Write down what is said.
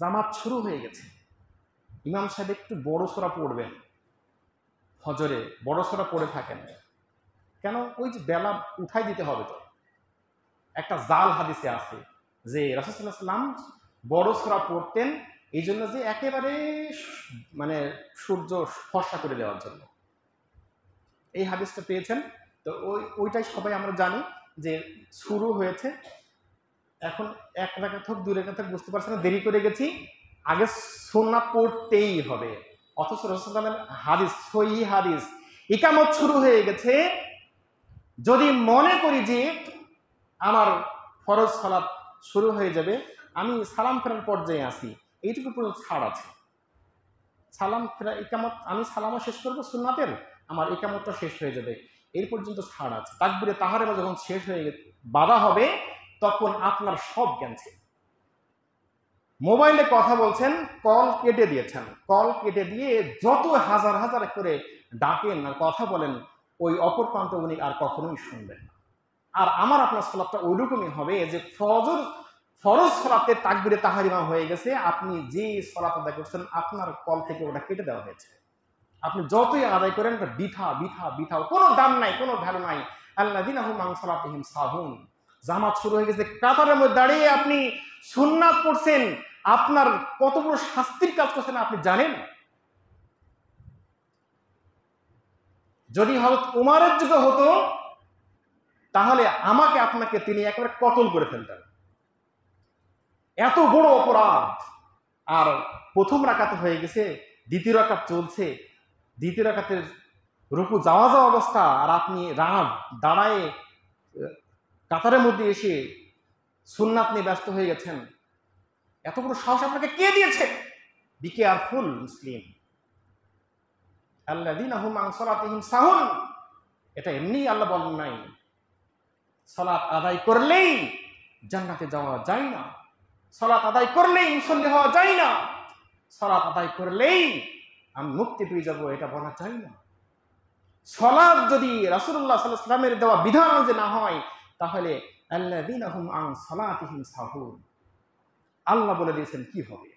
জামাত শুরু হয়ে গেছে। ইমাম সাহেব একটু বড় সোরা পড়বেন। ফজরে বড় সোরা পড়ে থাকেন। কেন? ওই যে বেলা উঠাই দিতে হবে তো। একটা জাল হাদিসে আছে যে রাসুসাল্লাহ সাল্লাম বড় সোরা পড়তেন এই জন্য যে একেবারে মানে সূর্য ফর্সা করে দেওয়ার জন্য। এই হাদিসটা পেয়েছেন। তো ওই, ওইটাই সবাই আমরা জানি যে শুরু হয়েছে এখন এক রেখা হোক, দুই রেখা হোক, বুঝতে পারছি না, দেরি করে গেছি। আগে সোনা পড়তেই হবে। অথচ রসুলের হাদিস সই হাদিস। ইকামত শুরু হয়ে গেছে। যদি মনে করি যে আমার ফরজ সালাত শুরু হয়ে যাবে, আমি সালাম ফেরার পর্যায়ে আসি এইটুকু পর্যন্ত ছাড় আছে। সালাম ফেরা, ইকামত, আমি সালামও শেষ করব সুন্নাতের, আমার ইকামতটা শেষ হয়ে যাবে। এই পর্যন্ত ছাড় আছে। তাকবিরে তাহারে বা যখন শেষ হয়ে বাধা হবে তখন আপনার সব জ্ঞান ছিল। মোবাইলে কথা বলছেন, কল কেটে দিয়েছেন। কল কেটে দিয়ে যত হাজার হাজার করে ডাকেন আর কথা বলেন, ওই অপর প্রান্ত উনি আর কখনোই শুনবেন না। আর আমার আপনার সলাপটা ওইরকমই হবে যে ফজর, ফরজ সলাতে তাকবিরে তাহারিমা হয়ে গেছে, আপনি যে সলাপ আদায় করছেন, আপনার কল থেকে ওটা কেটে দেওয়া হয়েছে। আপনি যতই আদায় করেন বিঠা বিঠা বিঠা কোনো দাম নাই, কোনো ভ্যালু নাই। আল্লাহ দিন আহম মাংসলাতিহিম সাহুন। জামাত শুরু হয়ে গেছে। কাতারের মধ্যে দাঁড়িয়ে আপনি সুন্নাত পড়ছেন, আপনার কত বড় শাস্তির কাজ করছেন আপনি জানেন? যদি হয়তো উমারের যুগে হতো, তাহলে আমাকে আপনাকে তিনি একেবারে কতল করে ফেলতেন। এত বড় অপরাধ। আর প্রথম রাকাতে হয়ে গেছে, দ্বিতীয় রাকাত চলছে। দ্বিতীয় রাকাতের রুকু যাওয়া যাওয়া অবস্থা, আর আপনি রাত দাঁড়ায় কাতারের মধ্যে এসে সুন্নাত নিয়ে ব্যস্ত হয়ে গেছেন। এত বড় সাহস আপনাকে কে দিয়েছে? বি কেয়ারফুল মুসলিম। আল্লাহ দিন আহুম আংসলাতিহিম সাহুন। এটা এমনি আল্লাহ বলেন নাই। সালাত আদায় করলেই জান্নাতে যাওয়া যায় না। সালাত আদায় করলেই মুসল্লি হওয়া যায় না। সালাত আদায় করলেই আমি মুক্তি পেয়ে যাব, এটা বলা যায় না। সলাদ যদি রাসুল্লাহ সাল্লাহ সাল্লামের দেওয়া বিধান যে না হয় তাহলে আল্লাহ দিন আহুম আং সলাতিহিম সাহুন। আল্লাহ বলে দিয়েছেন কি হবে?